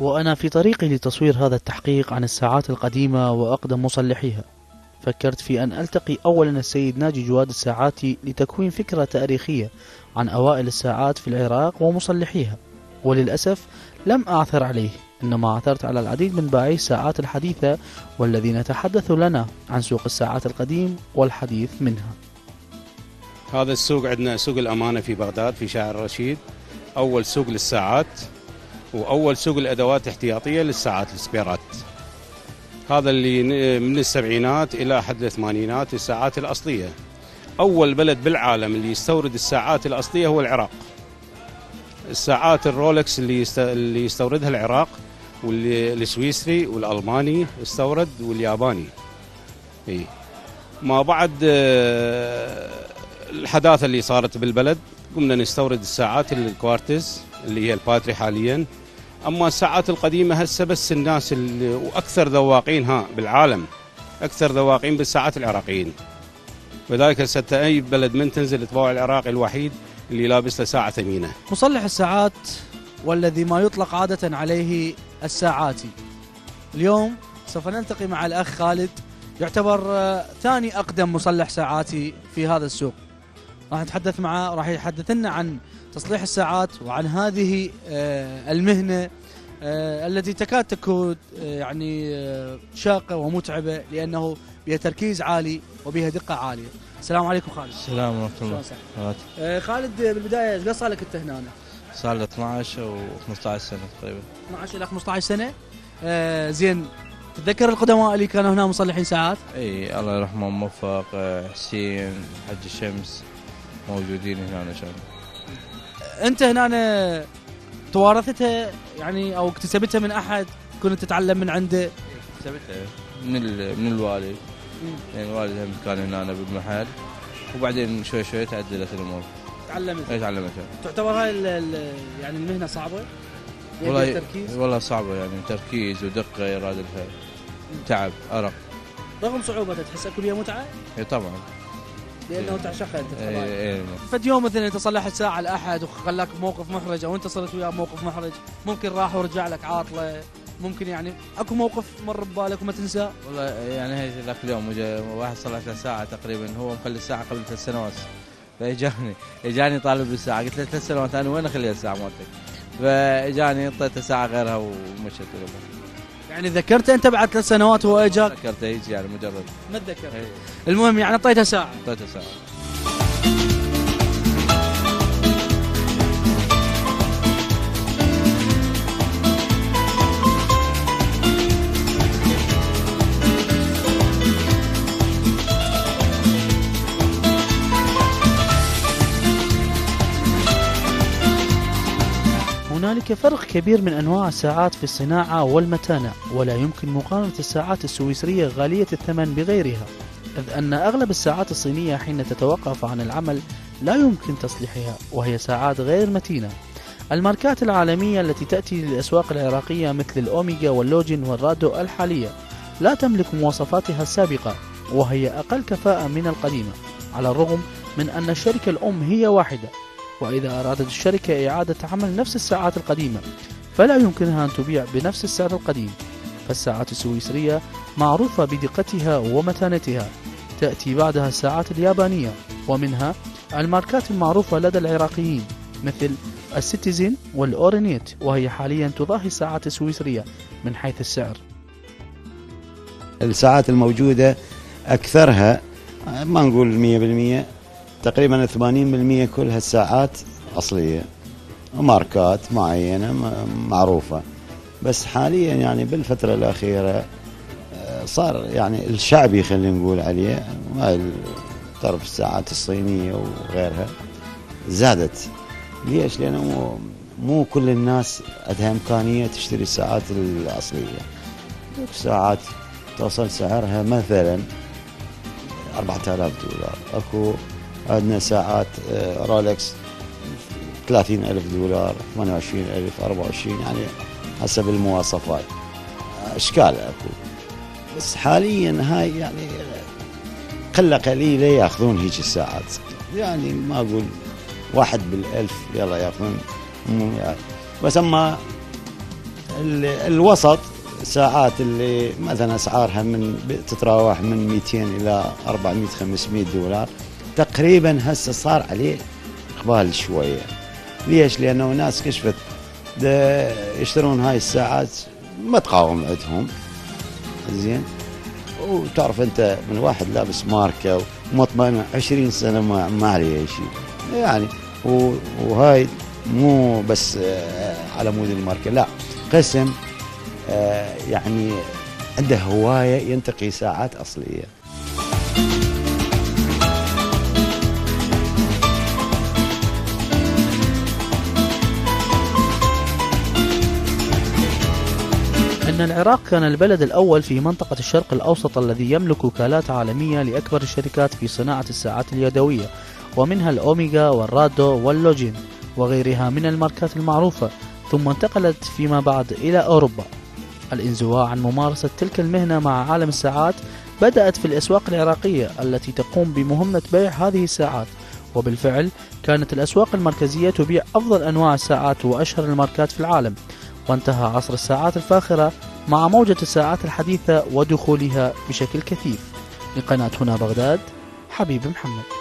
وأنا في طريقي لتصوير هذا التحقيق عن الساعات القديمة وأقدم مصلحيها. فكرت في أن ألتقي أولا السيد ناجي جواد الساعاتي لتكوين فكرة تاريخية عن أوائل الساعات في العراق ومصلحيها. وللأسف لم أعثر عليه إنما عثرت على العديد من باعي الساعات الحديثة والذين تحدثوا لنا عن سوق الساعات القديم والحديث منها. هذا السوق عندنا سوق الأمانة في بغداد في شارع الرشيد أول سوق للساعات. وأول سوق الأدوات الاحتياطية للساعات السبيرات. هذا اللي من السبعينات إلى حد الثمانينات الساعات الأصلية. أول بلد بالعالم اللي يستورد الساعات الأصلية هو العراق. الساعات الرولكس اللي اللي يستوردها العراق والسويسري والألماني استورد والياباني. إي. ما بعد آه، الحداثة اللي صارت بالبلد قمنا نستورد الساعات الكوارتز اللي هي الباتري حاليا. أما الساعات القديمة هسه بس الناس وأكثر ذواقين ها بالعالم أكثر ذواقين بالساعات العراقيين ولذلك هسه اي بلد من تنزل تبوع العراقي الوحيد اللي لابس له ساعة ثمينة. مصلح الساعات والذي ما يطلق عادة عليه الساعاتي. اليوم سوف نلتقي مع الأخ خالد يعتبر آه، ثاني أقدم مصلح ساعاتي في هذا السوق. راح نتحدث معه راح يحدث لنا عن تصليح الساعات وعن هذه آه، المهنة آه، التي تكاد تكون آه، يعني شاقة ومتعبة لأنه بها تركيز عالي وبها دقة عالية. السلام عليكم خالد. السلام ورحمة الله. شلون خالد بالبدايه إيش صار لك أنت هنا؟ صار لي 12 و 15 سنة تقريبا. 12 إلى 15 سنة؟ زين تتذكر القدماء اللي كانوا هنا مصلحين ساعات؟ إي الله يرحمه موفق حسين حج الشمس موجودين هنا إن شاء الله. انت هنا توارثتها يعني أو اكتسبتها من أحد كنت تتعلم من عنده؟ اكتسبتها من من الوالد. يعني الوالد هم كان هنا بالمحل وبعدين شوي شوي تعدلت الأمور. تعلمت. اي تعلمتها تعتبر هاي يعني المهنة صعبة؟ والله تركيز؟ والله صعبة يعني تركيز ودقة ارادتها تعب أرق. رغم صعوبتها تحس أكو بها متعة؟ اي طبعا. لأنه تعشقها أنت اي اي فد يوم مثلا انت صلحت ساعه لاحد وخلاك بموقف محرج أو أنت صرت وياه بموقف محرج ممكن راح ورجع لك عاطلة ممكن يعني أكو موقف مر ببالك وما تنساه؟ والله يعني هي ذاك اليوم واحد صلح له ساعة تقريبا هو مخلي الساعة قبل ثلاث سنوات فإجاني إجاني طالب بالساعة قلت له ثلاث سنوات أنا وين أخلي الساعة مالتك؟ فإجاني أعطيته ساعة غيرها ومشيت يعني ذكرته أنت بعد ثلاث سنوات هو اجاك؟ ذكرته هيك يعني مجرد. ما تذكرت المهم يعني أعطيته ساعة. أعطيته ساعة. هنالك فرق كبير من أنواع الساعات في الصناعة والمتانة ولا يمكن مقارنة الساعات السويسرية غالية الثمن بغيرها إذ أن أغلب الساعات الصينية حين تتوقف عن العمل لا يمكن تصليحها وهي ساعات غير متينة. الماركات العالمية التي تأتي للأسواق العراقية مثل الأوميجا واللوجين والرادو الحالية لا تملك مواصفاتها السابقة وهي أقل كفاءة من القديمة على الرغم من أن الشركة الأم هي واحدة. وإذا أرادت الشركة إعادة عمل نفس الساعات القديمة فلا يمكنها أن تبيع بنفس السعر القديم. فالساعات السويسرية معروفة بدقتها ومتانتها. تأتي بعدها الساعات اليابانية ومنها الماركات المعروفة لدى العراقيين مثل السيتيزن والأورينيت وهي حاليا تضاهي الساعات السويسرية من حيث السعر. الساعات الموجودة أكثرها ما نقول 100% تقريبا 80% كلها الساعات أصلية. وماركات معينة معروفة. بس حاليا يعني بالفترة الأخيرة آه، صار يعني الشعبي خلينا نقول عليه طرف الساعات الصينية وغيرها زادت. ليش؟ لأنه مو, مو كل الناس عندها إمكانية تشتري الساعات الأصلية. ساعات توصل سعرها مثلا 4000 دولار. أكو عندنا ساعات آه، رولكس 30 ألف دولار 28 ألف 24 يعني حسب المواصفات. أشكال أكو. بس حاليا هاي يعني قلة قليلة يأخذون هيك الساعات. يعني ما أقول واحد بالألف يلا يأخذون يعني. بس ال- الوسط ساعات اللي مثلا أسعارها من تتراوح من 200 إلى 400 500 دولار. تقريبا هسه صار عليه إقبال شوية. ليش؟ لأنه ناس كشفت يشترون هاي الساعات ما تقاوم عندهم. زين؟ وتعرف أنت من واحد لابس ماركة ومطمئن 20 سنة ما, ما عليه شيء. يعني وهاي مو بس آه، على مود الماركة لا قسم آه، يعني عنده هواية ينتقي ساعات أصلية. إن العراق كان البلد الأول في منطقة الشرق الأوسط الذي يملك وكالات عالمية لأكبر الشركات في صناعة الساعات اليدوية ومنها الأوميجا والرادو واللوجين وغيرها من الماركات المعروفة ثم انتقلت فيما بعد إلى أوروبا. الانزواء عن ممارسة تلك المهنة مع عالم الساعات بدأت في الأسواق العراقية التي تقوم بمهمة بيع هذه الساعات. وبالفعل كانت الأسواق المركزية تبيع أفضل أنواع الساعات وأشهر الماركات في العالم وانتهى عصر الساعات الفاخرة مع موجة الساعات الحديثة ودخولها بشكل كثيف. لقناة هنا بغداد حبيب محمد.